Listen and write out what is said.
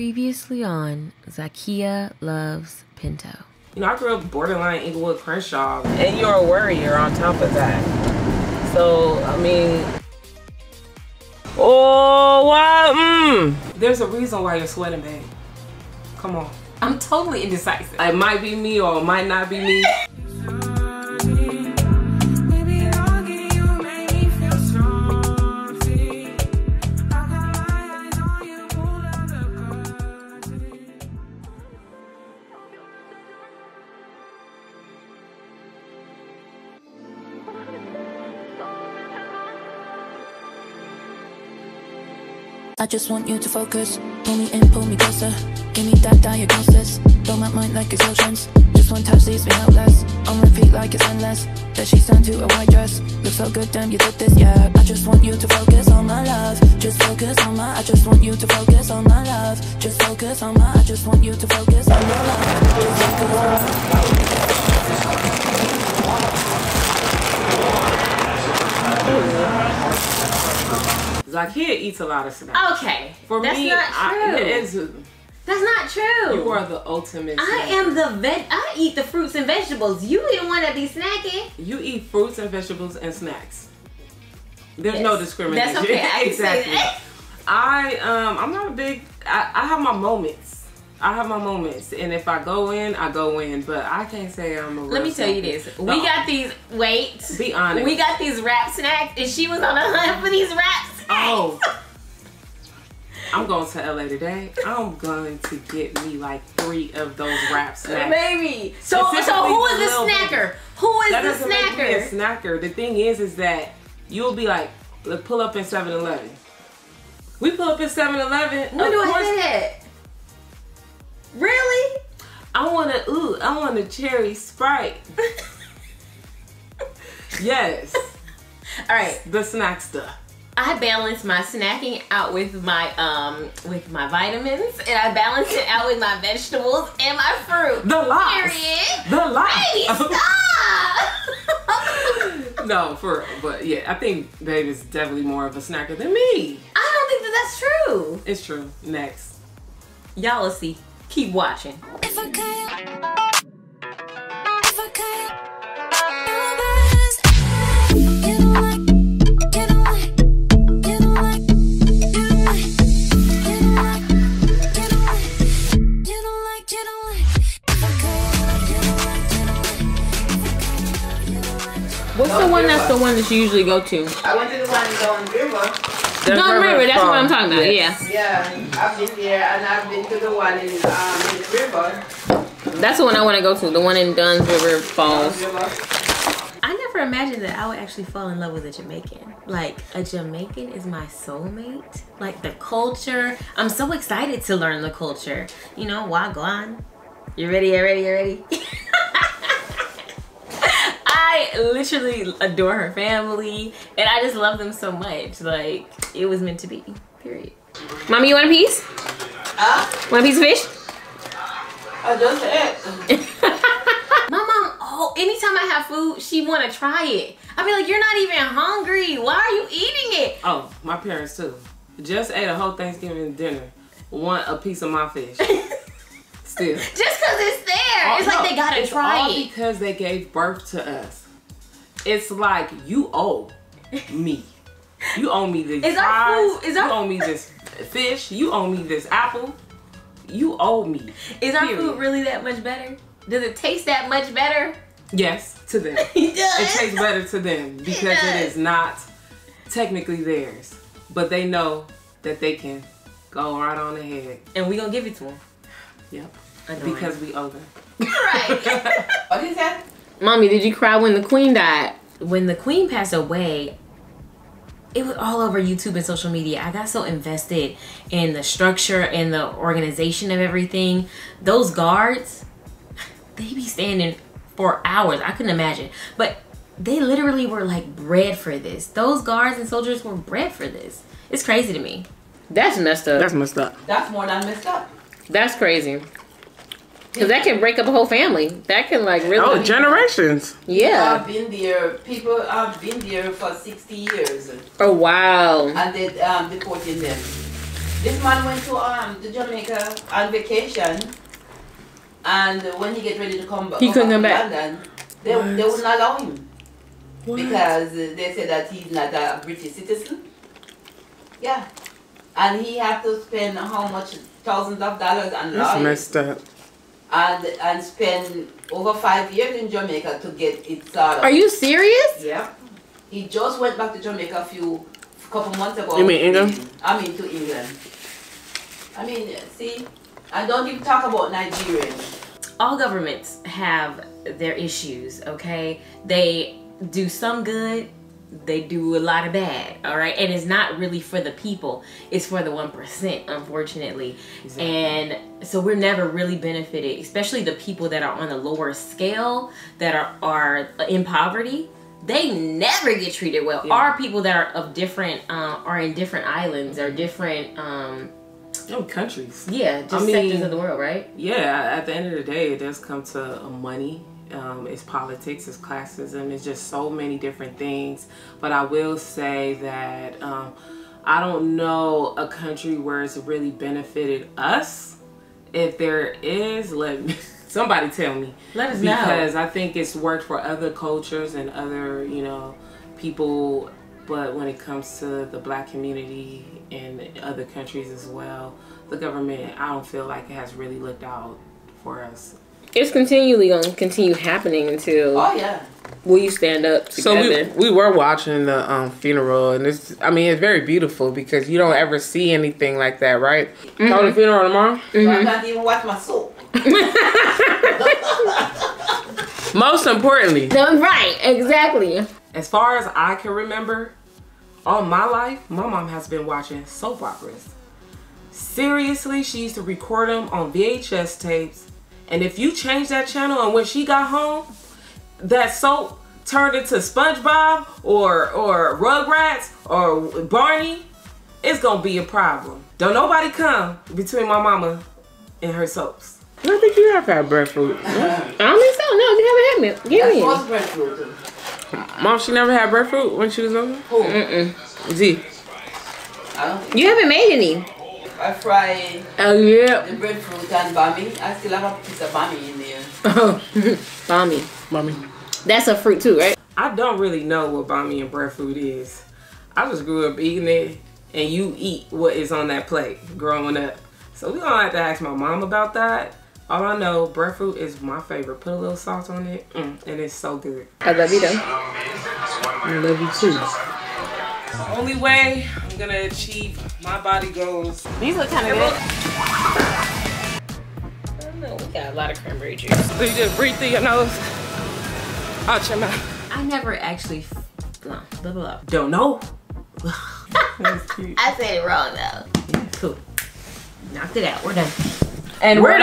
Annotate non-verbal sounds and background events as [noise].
Previously on Zakiya Loves Pinto. You know, I grew up borderline Inglewood Crenshaw, and you're a worrier on top of that. So, I mean, oh, what? Mm. There's a reason why you're sweating, babe. Come on. I'm totally indecisive. It might be me or it might not be me. I just want you to focus. Pull me in, pull me closer. Give me that diagnosis. Blow my mind like it's explosions. Just one touch leaves me helpless. On repeat like it's endless. That she's turned to a white dress. Looks so good, damn, you did this, yeah. I just want you to focus on my love. Just focus on my. I just want you to focus on my love. Just focus on my. I just want you to focus on my love. Just focus on my. Zakiya eats a lot of snacks. Okay. For that's me, not I, true. it is, that's not true. you are the ultimate. I am the veg. I eat the fruits and vegetables. You the one that be snacking. You eat fruits and vegetables and snacks. There's no discrimination. That's okay. I [laughs] exactly. I um I'm not a big I, I have my moments. I have my moments, and if I go in, I go in. But I can't say I'm a. Let me tell you this. We No. got these. Wait. Be honest. We got these wrap snacks, and she was on a hunt for these wrap [laughs] I'm going to LA today. I'm going to get me like three of those wrap snacks. Baby. So, so who is the snacker? Who is That the doesn't make me a snacker? snacker. The thing is, is that you'll be like, pull up in 7-Eleven. We pull up in 7-Eleven. When do I course, say that? Really? I want a ooh, I want a cherry sprite. [laughs] yes, All right. the snack stuff. I balance my snacking out with my um with my vitamins, and I balance it out with my vegetables and my fruit. The lies. Period. The lies. Baby, [laughs] stop! no, for. But yeah, I think Babe is definitely more of a snacker than me. I don't think that that's true. It's true. Next. Y'all will see. Keep watching. Like. What's the one that's the one that you usually go to? I went to the one in Dawn River. Don't remember. That's what I'm talking about. Yeah, Yeah, I've been there and I've been to the one in um in the river. that's the one I want to go to. The one in Dunn's River Falls. I never imagined that I would actually fall in love with a Jamaican. Like a Jamaican is my soulmate. Like the culture. I'm so excited to learn the culture. You know, Wagwan. You ready? You ready? You ready? [laughs] I literally adore her family, and I just love them so much. Like it was meant to be. Period. Mommy, you want a piece? Huh? Want a piece of fish? I just ate. [laughs] My mom, oh, anytime I have food, she want to try it. I be like, you're not even hungry. Why are you eating it? Oh, my parents too. Just ate a whole Thanksgiving dinner. Want a piece of my fish. [laughs] Still. Just because it's there. Oh, it's Oh, like they gotta it's try all it. because they gave birth to us. It's like you owe me. You owe me these [laughs] Is our fries. food- is our- you owe me this fish. You owe me this apple. You owe me. Is our Period. food really that much better? Does it taste that much better? Yes, to them. [laughs] It does. it tastes better to them [laughs] because it does. is not technically theirs. But they know that they can go right on ahead. And we gonna give it to them. Yep. Annoying. Because we owe them. right. What is that? Mommy, did you cry when the queen died? When the queen passed away, it was all over YouTube and social media. I got so invested in the structure and the organization of everything. Those guards, [sighs] they be standing for hours. I couldn't imagine. But they literally were like bred for this. Those guards and soldiers were bred for this. It's crazy to me. That's messed up. That's messed up. That's more than messed up. That's crazy. Cause that can break up a whole family. That can like really. Oh, generations. yeah. I've been there. People have been there for 60 years Oh wow. and they um deporting them. This man went to um to Jamaica on vacation, and when he get ready to come back, He couldn't come back. London, they they wouldn't allow him because uh, they said that he's not a British citizen. Yeah, and he had to spend how much thousands of dollars on That's lawyers messed up. And and spend over five years in Jamaica to get it started. Are you serious? Yeah. He just went back to Jamaica a few couple months ago. You mean England? I mean to England. I mean, see, I don't even talk about Nigerians. all governments have their issues, okay? They do some good, they do a lot of bad, all right? And it's not really for the people, it's for the 1%, unfortunately. exactly. And so we're never really benefited, especially the people that are on the lower scale that are, are in poverty. They never get treated well. Our people that are of different, uh, are in different islands or different, um, No countries. yeah, just I mean- sectors of the world, right? Yeah, at the end of the day, it does come to money. Um, it's politics, it's classism, it's just so many different things. But I will say that um, I don't know a country where it's really benefited us. If there is, let me, [laughs] somebody tell me. Let us know. Because I think it's worked for other cultures and other, you know, people. But when it comes to the black community and other countries as well, the government, I don't feel like it has really looked out for us. It's continually going to continue happening until Oh yeah. we stand up So together. we, we were watching the um, funeral, and it's I mean it's very beautiful because you don't ever see anything like that, right? Oh, the funeral tomorrow? So I can't even watch my soap. [laughs] [laughs] Most importantly, No, right, exactly. As far as I can remember, all my life, my mom has been watching soap operas. Seriously, she used to record them on VHS tapes. And if you change that channel and when she got home, that soap turned into SpongeBob or or Rugrats or Barney, it's gonna be a problem. Don't nobody come between my mama and her soaps. I think you have had breadfruit. [laughs] I don't think so. No, you haven't had me. Give That's me. what's breadfruit. Mom, she never had breadfruit when she was younger. Who? Z. I don't You haven't made any. I fry Oh yeah. the breadfruit and bami. I still have a piece of bami in there. Oh, [laughs] bami. Mommy. That's a fruit too, right? I don't really know what bami and breadfruit is. I just grew up eating it, and you eat what is on that plate growing up. So we gonna have to ask my mom about that. All I know, breadfruit is my favorite. Put a little salt on it, mm, and it's so good. I love you though. I love you too. The Only way I'm gonna achieve my body goals. These look kind of good. I don't know. We got a lot of cranberry juice. So you just breathe through your nose, out your mouth. I never actually. No, blah blah blah. Don't know. [laughs] That's cute. I said it wrong though. Cool. Knocked it out. We're done. And we're